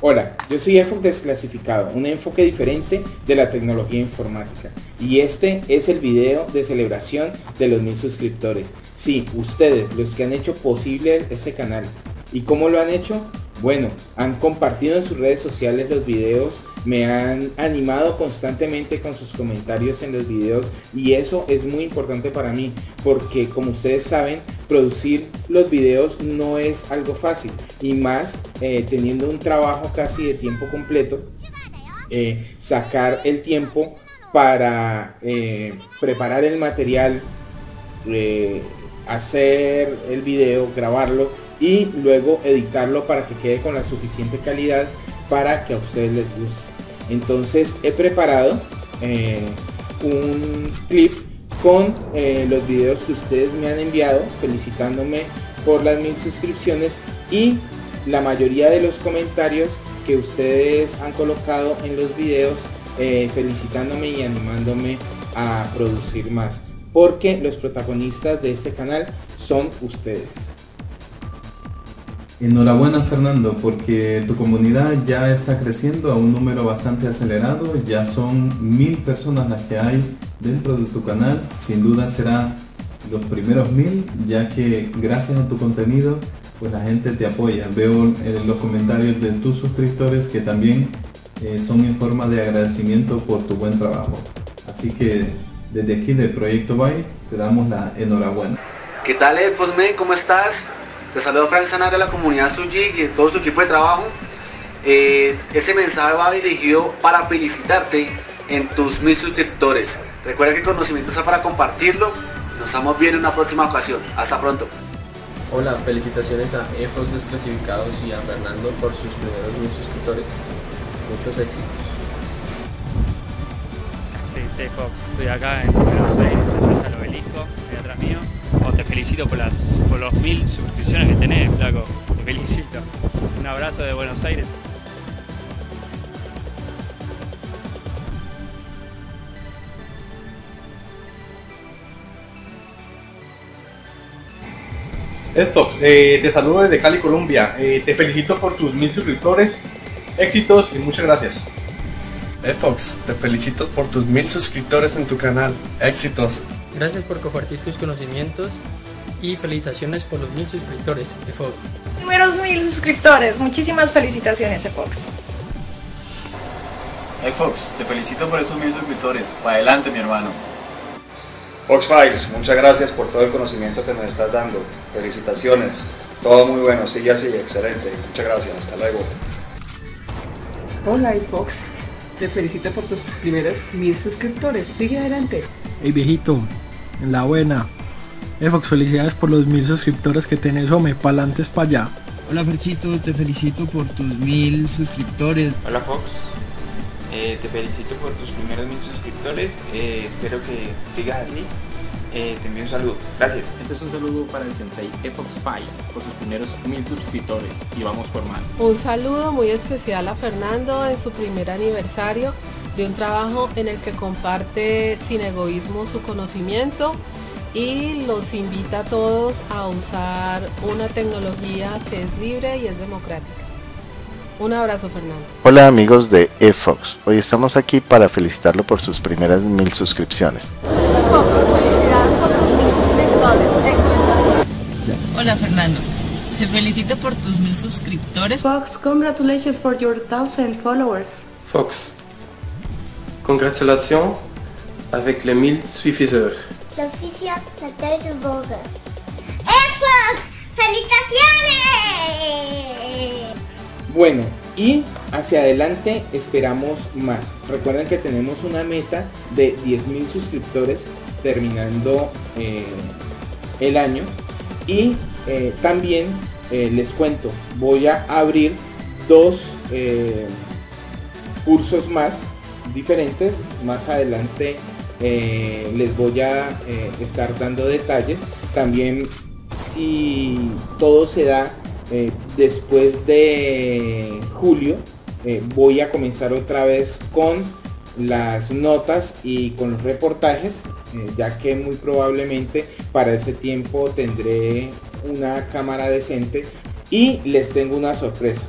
Hola, yo soy EFOC Desclasificado, un enfoque diferente de la tecnología informática. Y este es el video de celebración de los mil suscriptores. Sí, ustedes, los que han hecho posible este canal. ¿Y cómo lo han hecho? Bueno, han compartido en sus redes sociales los videos, me han animado constantemente con sus comentarios en los videos y eso es muy importante para mí porque como ustedes saben, producir los videos no es algo fácil y más eh, teniendo un trabajo casi de tiempo completo, eh, sacar el tiempo para eh, preparar el material, hacer el video, grabarlo y luego editarlo para que quede con la suficiente calidad para que a ustedes les guste. Entonces he preparado eh, un clip con eh, los videos que ustedes me han enviado felicitándome por las mil suscripciones y la mayoría de los comentarios que ustedes han colocado en los videos eh, felicitándome y animándome a producir más porque los protagonistas de este canal son ustedes. Enhorabuena Fernando, porque tu comunidad ya está creciendo a un número bastante acelerado, ya son mil personas las que hay dentro de tu canal, sin duda será los primeros mil, ya que gracias a tu contenido, pues la gente te apoya. Veo en los comentarios de tus suscriptores que también eh, son en forma de agradecimiento por tu buen trabajo. Así que desde aquí del Proyecto Bay te damos la enhorabuena. ¿Qué tal, Fosme? ¿Cómo estás? Te saludo Frank Sanar de la comunidad Suji y todo su equipo de trabajo. Eh, ese mensaje va dirigido para felicitarte en tus mil suscriptores. Recuerda que el conocimiento está para compartirlo. Nos estamos viendo en una próxima ocasión. Hasta pronto. Hola, felicitaciones a EFOS desclasificados y a Fernando por sus primeros mil suscriptores. Muchos éxitos. Sí, sí, Fox. Estoy acá en obelisco, atrás mío. Te felicito por, las, por los mil suscripciones que tenés, flaco. Te felicito. Un abrazo de Buenos Aires. Fox, eh, te saludo desde Cali, Colombia. Eh, te felicito por tus mil suscriptores, éxitos y muchas gracias. Fox, te felicito por tus mil suscriptores en tu canal, éxitos. Gracias por compartir tus conocimientos y felicitaciones por los mil suscriptores, EFOX. Primeros mil suscriptores, muchísimas felicitaciones, EFOX. Fox, te felicito por esos mil suscriptores. Para adelante, mi hermano. Fox Files, muchas gracias por todo el conocimiento que nos estás dando. Felicitaciones. Todo muy bueno, sigue así, excelente. Muchas gracias, hasta luego. Hola, Fox. Te felicito por tus primeros mil suscriptores. Sigue adelante. Hey viejito, en la buena. Fox, felicidades por los mil suscriptores que tenés, hombre, pa'lantes para allá. Hola Ferchito, te felicito por tus mil suscriptores. Hola Fox, eh, te felicito por tus primeros mil suscriptores, eh, espero que sigas así. Eh, te envío un saludo, gracias. Este es un saludo para el sensei Efox Fire por sus primeros mil suscriptores y vamos por más. Un saludo muy especial a Fernando en su primer aniversario de un trabajo en el que comparte sin egoísmo su conocimiento y los invita a todos a usar una tecnología que es libre y es democrática. Un abrazo Fernando. Hola amigos de eFox, hoy estamos aquí para felicitarlo por sus primeras mil suscripciones. felicidades por tus mil suscriptores. Hola Fernando, te felicito por tus mil suscriptores. Fox, congratulations for your thousand followers. Fox, congratulations avec les mille suffiseurs. L'officio de Burger. ¡Fox! ¡Felicitaciones! Bueno, y hacia adelante esperamos más. Recuerden que tenemos una meta de 10.000 suscriptores terminando eh, el año. Y eh, también eh, les cuento, voy a abrir dos cursos más diferentes. Más adelante les voy a estar dando detalles. También si todo se da eh, después de julio eh, voy a comenzar otra vez con las notas y con los reportajes eh, ya que muy probablemente para ese tiempo tendré una cámara decente y les tengo una sorpresa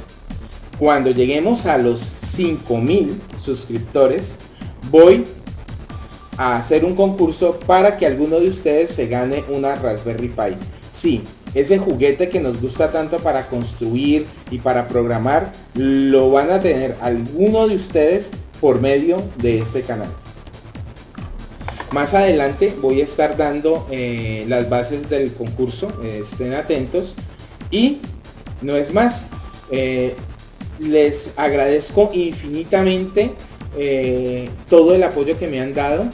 cuando lleguemos a los 5000 suscriptores, voy a hacer un concurso para que alguno de ustedes se gane una Raspberry Pi. Sí, ese juguete que nos gusta tanto para construir y para programar, lo van a tener alguno de ustedes por medio de este canal. Más adelante voy a estar dando eh, las bases del concurso, eh, estén atentos. Y no es más, eh, les agradezco infinitamente todo el apoyo que me han dado.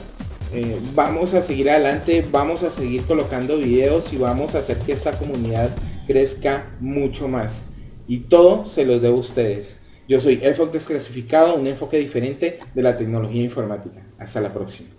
Vamos a seguir adelante, vamos a seguir colocando videos y vamos a hacer que esta comunidad crezca mucho más. Y todo se los debo a ustedes. Yo soy EFOC Desclasificado, un enfoque diferente de la tecnología informática. Hasta la próxima.